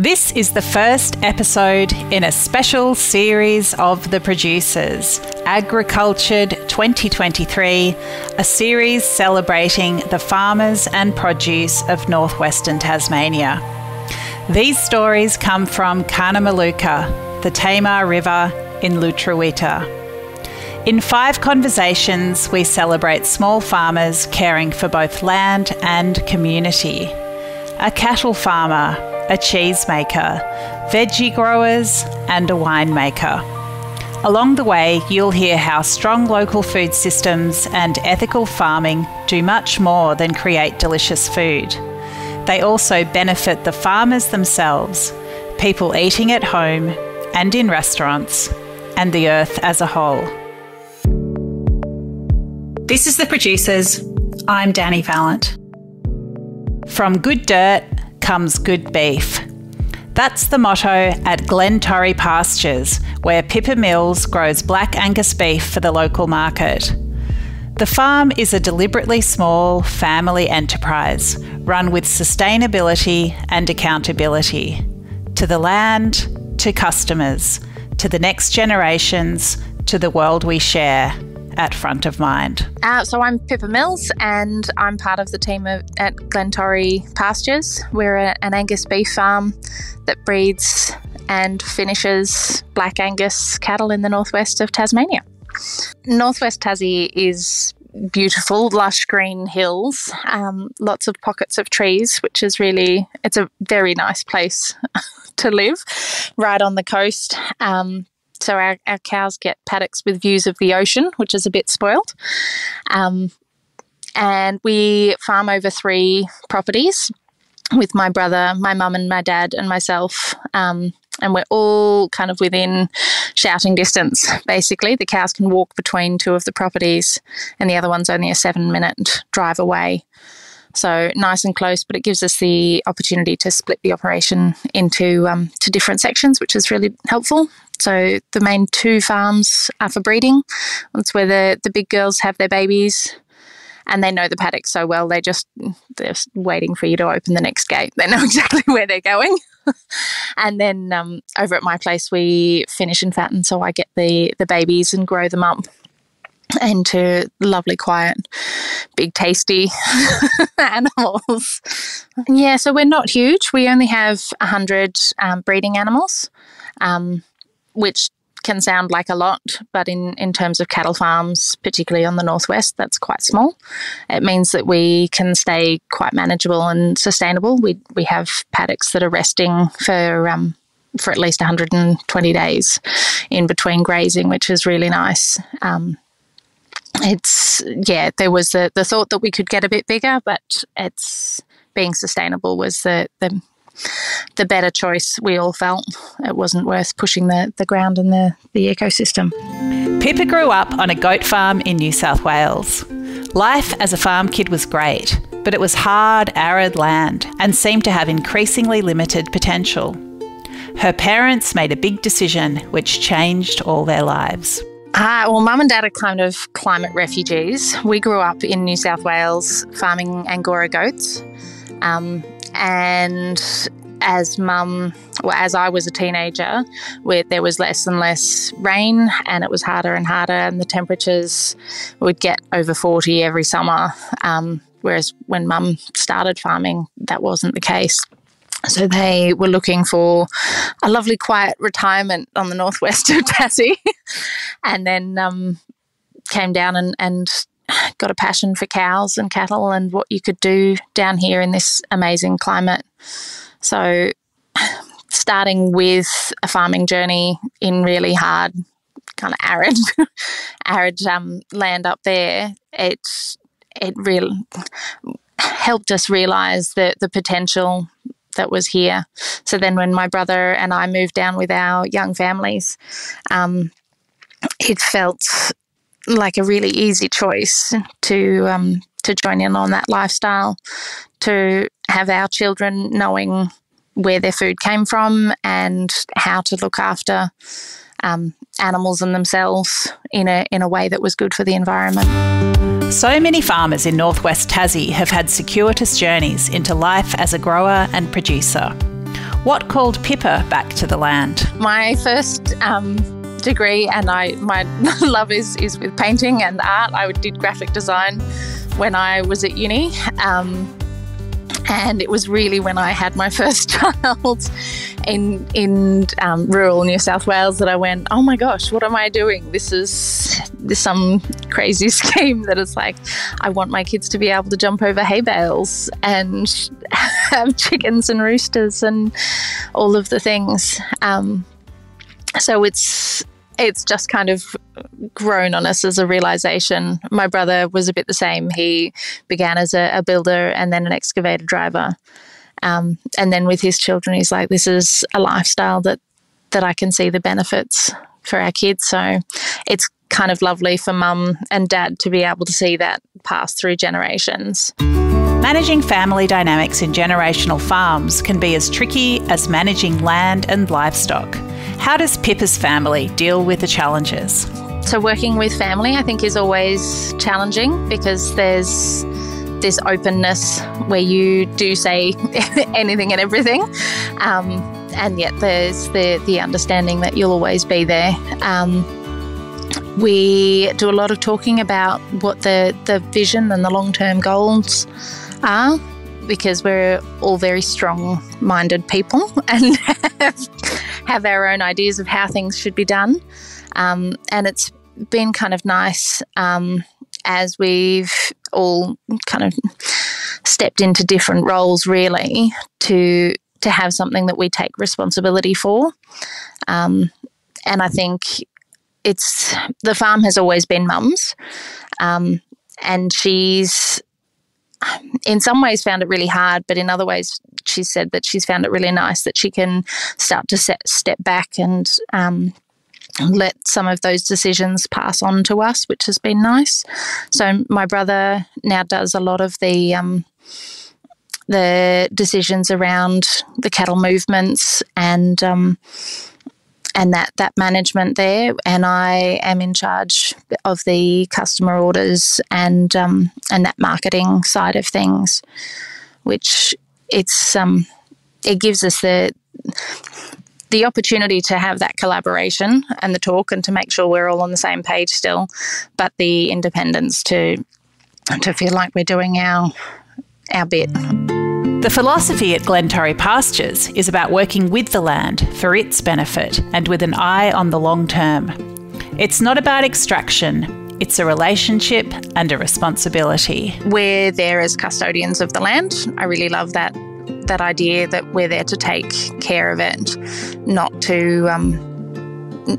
This is the first episode in a special series of The Producers, Agricultured 2023, a series celebrating the farmers and produce of northwestern Tasmania. These stories come from Kanamaluka, the Tamar River in Lutruwita. In five conversations, we celebrate small farmers caring for both land and community. A cattle farmer, a cheesemaker, veggie growers, and a winemaker. Along the way, you'll hear how strong local food systems and ethical farming do much more than create delicious food. They also benefit the farmers themselves, people eating at home and in restaurants, and the earth as a whole. This is The Producers. I'm Dani Valent. From good dirt comes good beef. That's the motto at Glen Torrie Pastures, where Pippa Mills grows black Angus beef for the local market. The farm is a deliberately small family enterprise run with sustainability and accountability to the land, to customers, to the next generations, to the world we share at front of mind? Uh, so I'm Pippa Mills, and I'm part of the team of, at Glen Torrie Pastures. We're a, an Angus beef farm that breeds and finishes black Angus cattle in the northwest of Tasmania. Northwest Tassie is beautiful, lush green hills, um, lots of pockets of trees, which is really it's a very nice place to live, right on the coast. Um, so our, our cows get paddocks with views of the ocean, which is a bit spoiled. Um, and we farm over three properties with my brother, my mum, and my dad, and myself. Um, and we're all kind of within shouting distance, basically. The cows can walk between two of the properties, and the other one's only a seven minute drive away. So nice and close, but it gives us the opportunity to split the operation into um, to different sections, which is really helpful. So the main two farms are for breeding. That's where the, the big girls have their babies and they know the paddock so well they just they're just waiting for you to open the next gate. They know exactly where they're going. And then um, over at my place we finish and fatten so i get the the babies and grow them up into lovely quiet big tasty animals. Yeah so we're not huge. We only have 100 um, breeding animals. Um, which can sound like a lot, but in, in terms of cattle farms, particularly on the northwest, that's quite small. It means that we can stay quite manageable and sustainable. We we have paddocks that are resting for um, for at least 120 days in between grazing, which is really nice. Um, it's yeah, there was the, the thought that we could get a bit bigger, but it's being sustainable was the the the better choice we all felt. It wasn't worth pushing the, the ground and the, the ecosystem. Pippa grew up on a goat farm in New South Wales. Life as a farm kid was great, but it was hard, arid land and seemed to have increasingly limited potential. Her parents made a big decision which changed all their lives. Uh, well, mum and dad are kind of climate refugees. We grew up in New South Wales farming Angora goats. Um, and as mum, well, as I was a teenager, where there was less and less rain and it was harder and harder, and the temperatures would get over 40 every summer. Um, whereas when mum started farming, that wasn't the case. So they were looking for a lovely, quiet retirement on the northwest of Tassie, and then um, came down and, and got a passion for cows and cattle and what you could do down here in this amazing climate. So, starting with a farming journey in really hard, kind of arid, arid um, land up there, it it really helped us realize the the potential that was here. So then, when my brother and I moved down with our young families, um, it felt like a really easy choice to um, to join in on that lifestyle, to have our children knowing where their food came from and how to look after um, animals and themselves in a in a way that was good for the environment. So many farmers in northwest Tassie have had circuitous journeys into life as a grower and producer. What called Pippa back to the land? My first um, degree, and I my love is is with painting and art. I did graphic design when I was at uni. Um, and it was really when I had my first child in in um, rural New South Wales that I went, oh my gosh, what am I doing? This is this some crazy scheme that it's like I want my kids to be able to jump over hay bales and have chickens and roosters and all of the things. Um, so it's it's just kind of grown on us as a realization. My brother was a bit the same. He began as a, a builder and then an excavator driver. Um, and then with his children, he's like, this is a lifestyle that, that I can see the benefits for our kids. So it's kind of lovely for mum and dad to be able to see that pass through generations. Managing family dynamics in generational farms can be as tricky as managing land and livestock. How does Pippa's family deal with the challenges? So, working with family, I think, is always challenging because there's this openness where you do say anything and everything. Um, and yet there's the, the understanding that you'll always be there. Um, we do a lot of talking about what the, the vision and the long term goals are because we're all very strong minded people and have, our own ideas of how things should be done. Um, and it's been kind of nice um, as we've all kind of stepped into different roles, really, to to have something that we take responsibility for. Um, and I think it's the farm has always been mum's, um, and she's in some ways found it really hard, but in other ways, she said that she's found it really nice that she can start to set, step back and um, let some of those decisions pass on to us, which has been nice. So my brother now does a lot of the um, the decisions around the cattle movements and um, and that that management there, and I am in charge of the customer orders and um, and that marketing side of things, which it's um, it gives us the the opportunity to have that collaboration and the talk and to make sure we're all on the same page still, but the independence to to feel like we're doing our our bit. The philosophy at Glen Torrie Pastures is about working with the land for its benefit and with an eye on the long term. It's not about extraction, it's a relationship and a responsibility. We're there as custodians of the land. I really love that that idea that we're there to take care of it, not to um,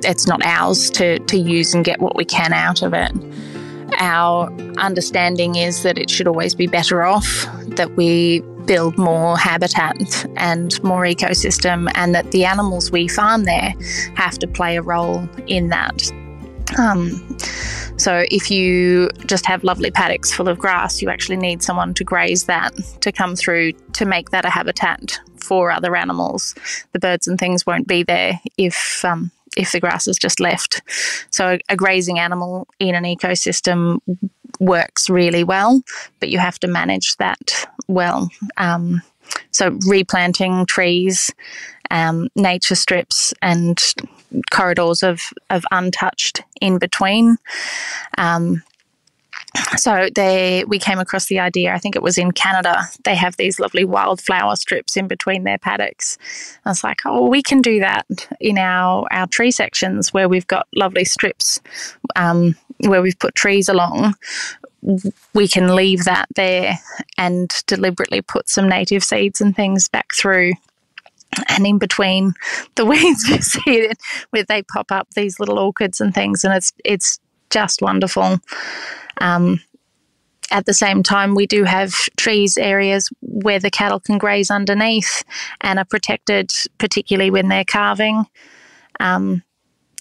it's not ours to, to use and get what we can out of it. Our understanding is that it should always be better off, that we build more habitat and more ecosystem, and that the animals we farm there have to play a role in that. Um, so if you just have lovely paddocks full of grass, you actually need someone to graze that to come through to make that a habitat for other animals. The birds and things won't be there if um, if the grass is just left. So a grazing animal in an ecosystem works really well, but you have to manage that well. Um, so replanting trees, um, nature strips, and corridors of, of untouched in between. Um, so they we came across the idea i think it was in canada they have these lovely wildflower strips in between their paddocks i was like oh we can do that in our our tree sections where we've got lovely strips um, where we've put trees along we can leave that there and deliberately put some native seeds and things back through. And in between the weeds, you see it where they pop up these little orchids and things, and it's it's just wonderful. Um, at the same time, we do have trees areas where the cattle can graze underneath and are protected, particularly when they're calving. Um,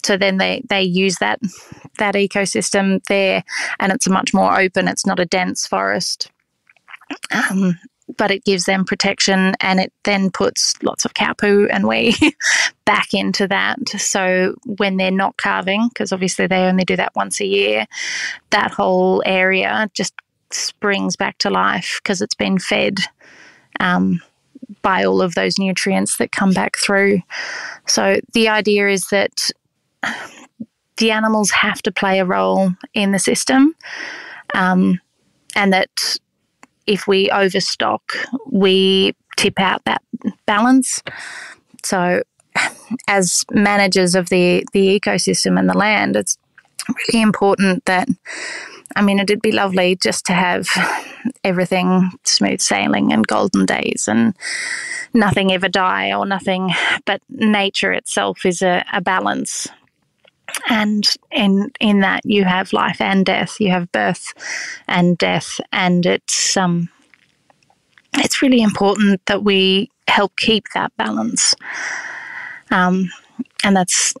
so then they, they use that that ecosystem there, and it's a much more open. It's not a dense forest, um, but it gives them protection, and it then puts lots of cow poo and wee back into that. So when they're not calving, because obviously they only do that once a year, that whole area just springs back to life because it's been fed. Um, by all of those nutrients that come back through. So the idea is that the animals have to play a role in the system, um, and that if we overstock, we tip out that balance. So, as managers of the the ecosystem and the land, it's really important that. I mean, it'd be lovely just to have everything smooth sailing and golden days and nothing ever die or nothing, but nature itself is a, a balance and in in that you have life and death you have birth and death and it's um it's really important that we help keep that balance um, and that's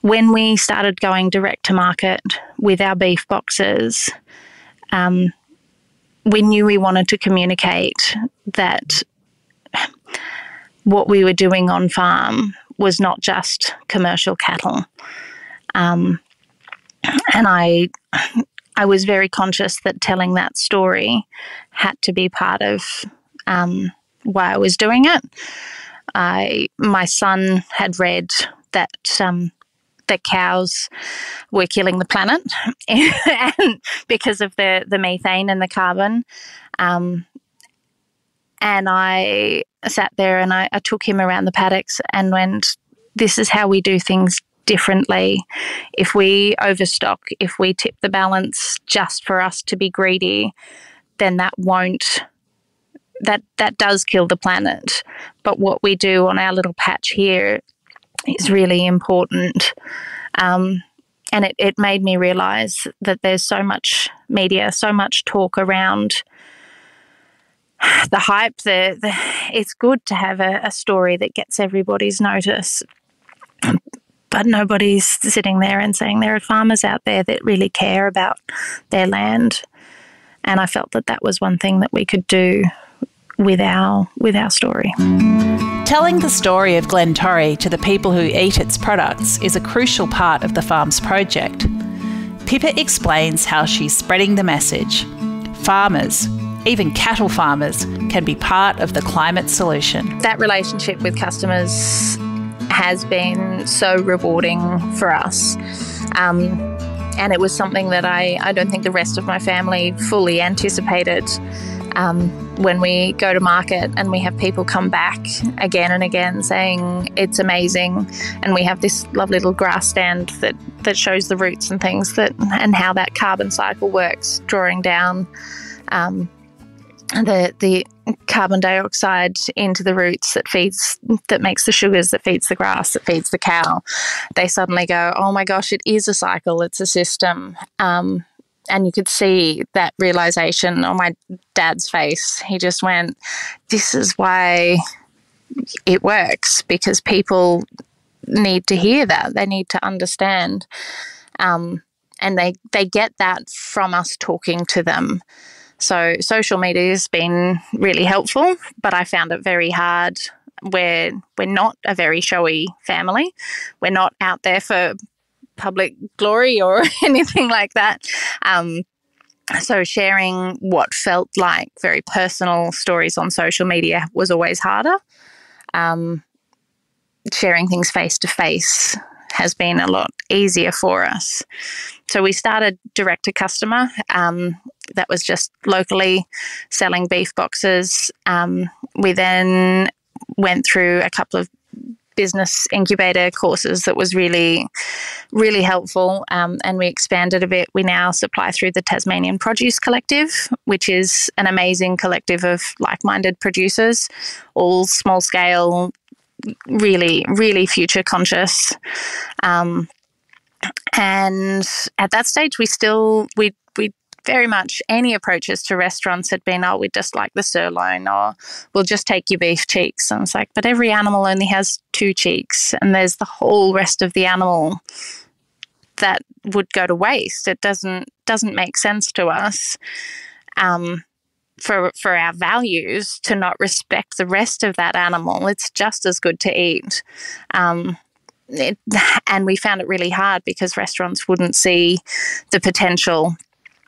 when we started going direct to market with our beef boxes um, we knew we wanted to communicate that what we were doing on farm was not just commercial cattle. Um, and I, I was very conscious that telling that story had to be part of um, why I was doing it. I, my son had read that um, that cows were killing the planet and because of the, the methane and the carbon. Um, and I sat there and I, I took him around the paddocks and went, This is how we do things differently. If we overstock, if we tip the balance just for us to be greedy, then that won't that that does kill the planet. But what we do on our little patch here is really important. Um, and it, it made me realize that there's so much media, so much talk around the hype, the, the it's good to have a, a story that gets everybody's notice. But nobody's sitting there and saying there are farmers out there that really care about their land. And I felt that that was one thing that we could do with our with our story. Telling the story of Glen Glentorrie to the people who eat its products is a crucial part of the farm's project. Pippa explains how she's spreading the message. Farmers, even cattle farmers can be part of the climate solution. That relationship with customers has been so rewarding for us. Um, and it was something that I, I don't think the rest of my family fully anticipated. Um, when we go to market and we have people come back again and again saying it's amazing, and we have this lovely little grass stand that, that shows the roots and things that and how that carbon cycle works, drawing down um, the the carbon dioxide into the roots that feeds that makes the sugars that feeds the grass that feeds the cow. They suddenly go oh my gosh it is a cycle it's a system. Um, and you could see that realization on my dad's face he just went this is why it works because people need to hear that they need to understand um, and they they get that from us talking to them so social media has been really helpful, but I found it very hard. We're we're not a very showy family. We're not out there for public glory or anything like that. Um, so sharing what felt like very personal stories on social media was always harder. Um, sharing things face to face has been a lot easier for us. So we started direct to customer. Um, that was just locally selling beef boxes. Um, we then went through a couple of business incubator courses that was really, really helpful. Um, and we expanded a bit. We now supply through the Tasmanian Produce Collective, which is an amazing collective of like minded producers, all small scale, really, really future conscious. Um, and at that stage, we still we we very much any approaches to restaurants had been, oh, we just like the sirloin, or we'll just take your beef cheeks. And it's like, but every animal only has two cheeks, and there's the whole rest of the animal that would go to waste. It doesn't doesn't make sense to us. Um, for for our values to not respect the rest of that animal. It's just as good to eat. Um, it, and we found it really hard because restaurants wouldn't see the potential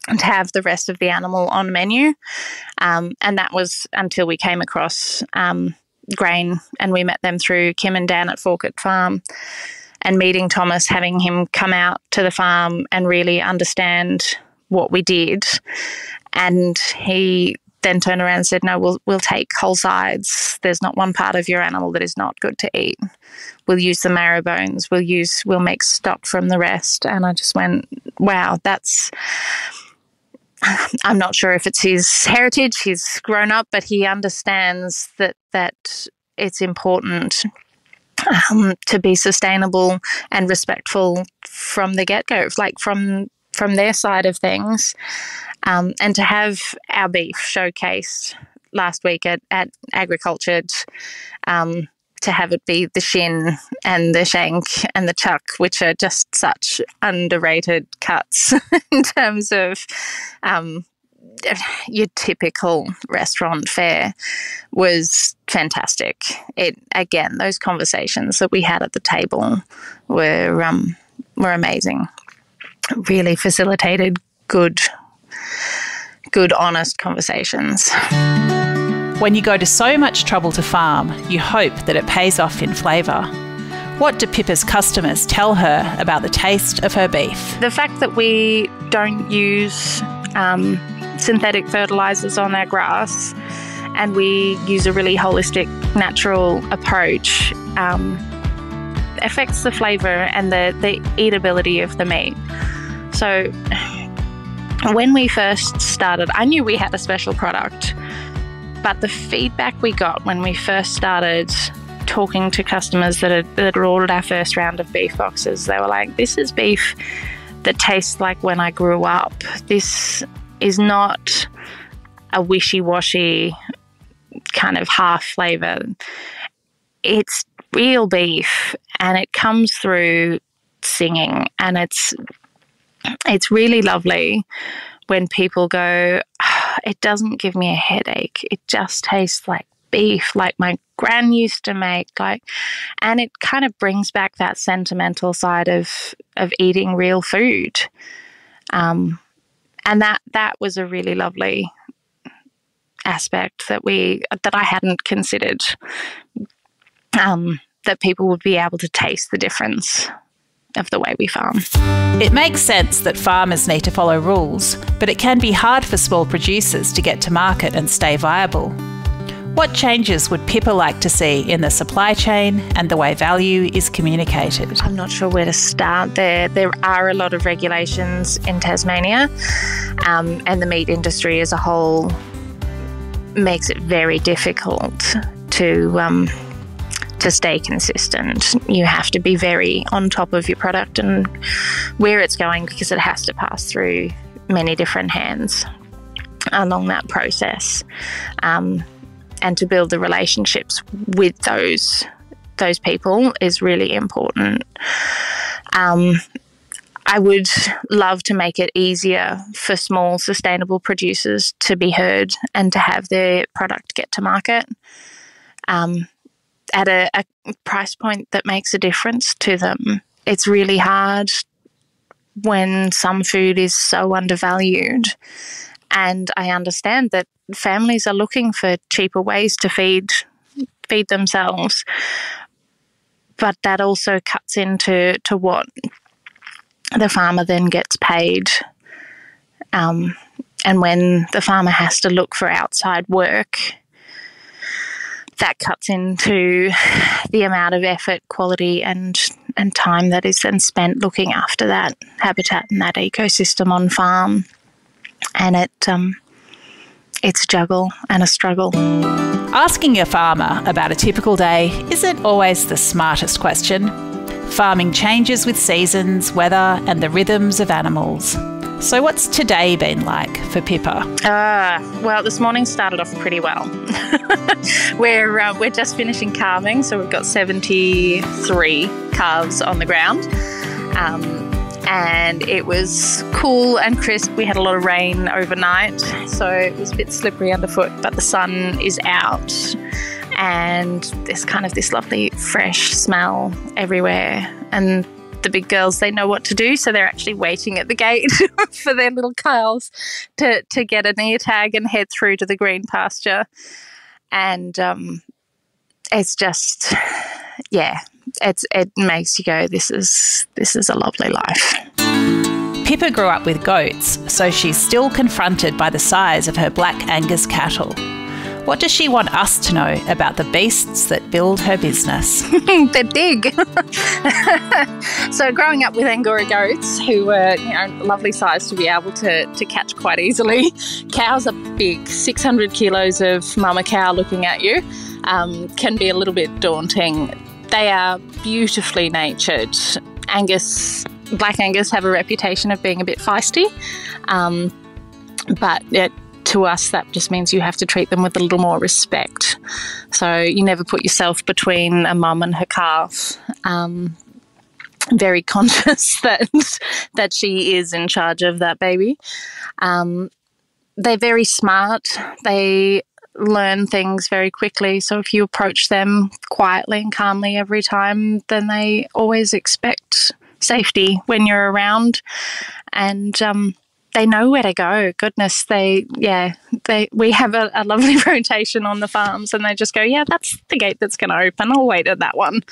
to have the rest of the animal on menu. Um, and that was until we came across um, Grain and we met them through Kim and Dan at Forkett Farm. And meeting Thomas, having him come out to the farm and really understand what we did. And he then turned around and said, "No, we'll we'll take whole sides. There's not one part of your animal that is not good to eat. We'll use the marrow bones. We'll use we'll make stock from the rest." And I just went, "Wow, that's." I'm not sure if it's his heritage. He's grown up, but he understands that that it's important um, to be sustainable and respectful from the get go, like from from their side of things, um, and to have our beef showcased last week at, at Agricultured. Um, to have it be the shin and the shank and the chuck, which are just such underrated cuts in terms of um, your typical restaurant fare, was fantastic. It again, those conversations that we had at the table were um, were amazing. Really facilitated good, good, honest conversations. When you go to so much trouble to farm, you hope that it pays off in flavour. What do Pippa's customers tell her about the taste of her beef? The fact that we don't use um, synthetic fertilizers on our grass and we use a really holistic, natural approach um, affects the flavour and the, the eatability of the meat. So, when we first started, I knew we had a special product but the feedback we got when we first started talking to customers that had, that had ordered our first round of beef boxes, they were like, This is beef that tastes like when I grew up. This is not a wishy washy kind of half flavor. It's real beef and it comes through singing and it's it's really lovely when people go, oh, it doesn't give me a headache. It just tastes like beef, like my gran used to make, like, and it kind of brings back that sentimental side of of eating real food. Um, and that that was a really lovely aspect that we that I hadn't considered. Um, that people would be able to taste the difference of the way we farm. It makes sense that farmers need to follow rules, but it can be hard for small producers to get to market and stay viable. What changes would Pippa like to see in the supply chain and the way value is communicated? I'm not sure where to start there. There are a lot of regulations in Tasmania, um, and the meat industry as a whole makes it very difficult to um, to stay consistent. You have to be very on top of your product and where it's going because it has to pass through many different hands along that process. Um, and to build the relationships with those those people is really important. Um, I would love to make it easier for small sustainable producers to be heard and to have their product get to market. Um, at a, a price point that makes a difference to them. It's really hard when some food is so undervalued. And I understand that families are looking for cheaper ways to feed feed themselves. But that also cuts into to what the farmer then gets paid. Um, and when the farmer has to look for outside work, that cuts into the amount of effort, quality, and and time that is then spent looking after that habitat and that ecosystem on farm. And it um, it's a juggle and a struggle. Asking a farmer about a typical day isn't always the smartest question. Farming changes with seasons, weather, and the rhythms of animals. So, what's today been like for Pippa? Uh, well, this morning started off pretty well. we're, uh, we're just finishing calving, so we've got 73 calves on the ground. Um, and it was cool and crisp. We had a lot of rain overnight, so it was a bit slippery underfoot, but the sun is out and there's kind of this lovely fresh smell everywhere. And the big girls they know what to do, so they're actually waiting at the gate for their little cows to to get an ear tag and head through to the green pasture. And um, it's just, yeah, it's it makes you go, this is this is a lovely life. Pippa grew up with goats, so she's still confronted by the size of her black Angus cattle. What does she want us to know about the beasts that build her business? They're big. so, growing up with Angora goats, who were you know lovely size to be able to, to catch quite easily, cows are big. 600 kilos of mama cow looking at you um, can be a little bit daunting. They are beautifully natured. Angus, Black Angus, have a reputation of being a bit feisty. Um, but it, to us, that just means you have to treat them with a little more respect. So you never put yourself between a mum and her calf. Um, very conscious that that she is in charge of that baby. Um, they're very smart. They learn things very quickly. So if you approach them quietly and calmly every time, then they always expect safety when you're around. And um, they know where to go. Goodness, they yeah, they we have a, a, lovely rotation on the farms, and they just go, yeah, that's the gate that's going to open. I'll wait at that one.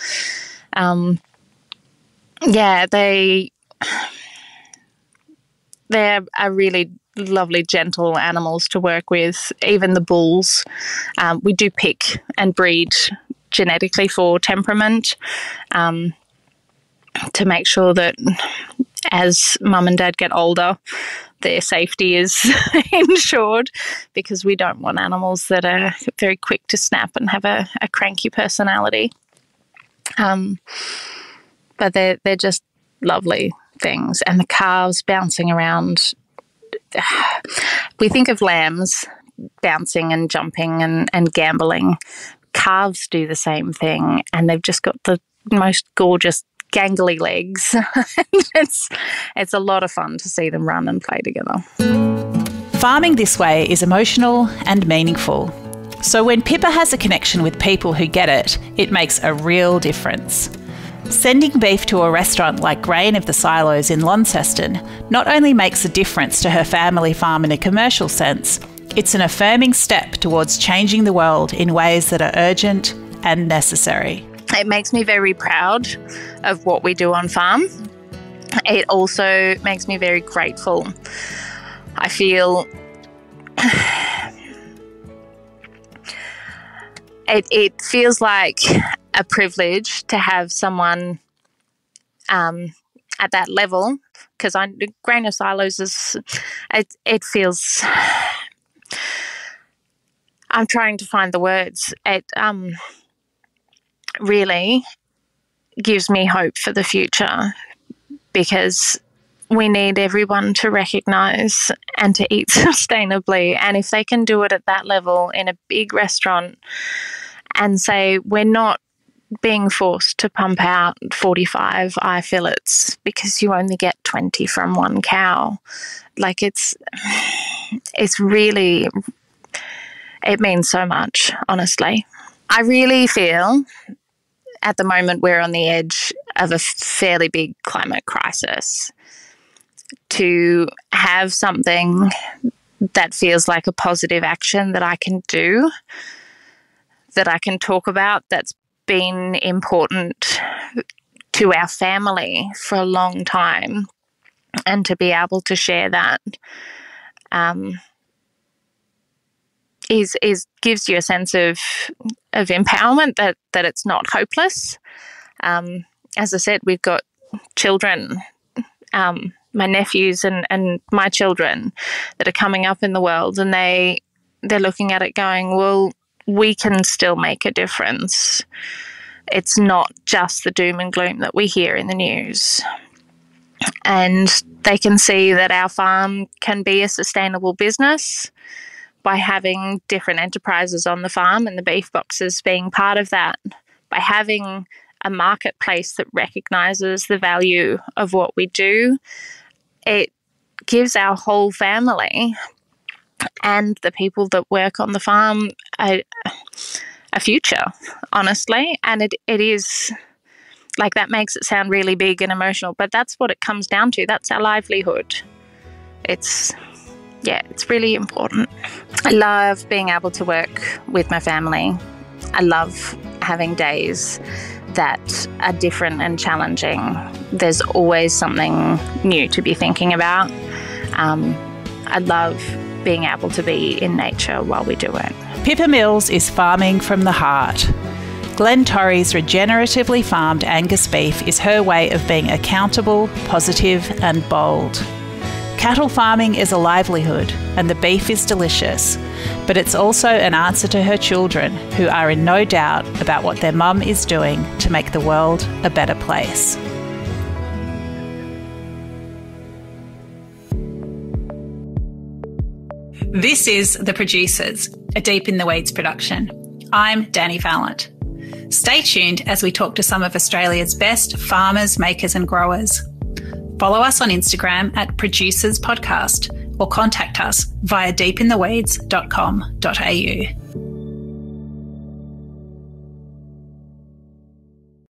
Um, yeah, they they're a really lovely, gentle animals to work with. Even the bulls, um, we do pick and breed genetically for temperament. Um, to make sure that as mum and dad get older, their safety is ensured because we don't want animals that are very quick to snap and have a, a cranky personality. Um, but they're, they're just lovely things. And the calves bouncing around. We think of lambs bouncing and jumping and, and gambling. Calves do the same thing, and they've just got the most gorgeous gangly legs. it's it's a lot of fun to see them run and play together. Farming this way is emotional and meaningful. So when Pippa has a connection with people who get it, it makes a real difference. Sending beef to a restaurant like Grain of the Silos in Launceston not only makes a difference to her family farm in a commercial sense, it's an affirming step towards changing the world in ways that are urgent and necessary. It makes me very proud of what we do on farm. It also makes me very grateful. I feel it, it feels like a privilege to have someone um, at that level because I grain of silos is it, it feels I'm trying to find the words. It um really gives me hope for the future because we need everyone to recognize and to eat sustainably. And if they can do it at that level in a big restaurant and say, we're not being forced to pump out 45 eye fillets because you only get 20 from one cow like it's it's really it means so much honestly i really feel at the moment we're on the edge of a fairly big climate crisis. To have something that feels like a positive action that I can do, that I can talk about, that's been important to our family for a long time, and to be able to share that um, is is gives you a sense of of empowerment that that it's not hopeless. Um, as I said, we've got children, um, my nephews and and my children that are coming up in the world, and they they're looking at it going, well, we can still make a difference. It's not just the doom and gloom that we hear in the news. And they can see that our farm can be a sustainable business by having different enterprises on the farm and the beef boxes being part of that, by having a marketplace that recognizes the value of what we do, it gives our whole family and the people that work on the farm a, a future, honestly. And it, it is Like that makes it sound really big and emotional, but that's what it comes down to. That's our livelihood. It's, yeah, it's really important. I love being able to work with my family. I love having days that are different and challenging. There's always something new to be thinking about. Um, I love being able to be in nature while we do it. Pippa Mills is farming from the heart. Glen Torrie's regeneratively farmed Angus beef is her way of being accountable, positive, and bold. Cattle farming is a livelihood, and the beef is delicious, but it's also an answer to her children, who are in no doubt about what their mum is doing to make the world a better place. This is The Producers, a Deep in the Weeds production. I'm Dani Valent. Stay tuned as we talk to some of Australia's best farmers, makers, and growers. Follow us on Instagram at Producers Podcast or contact us via deepintheweeds.com.au.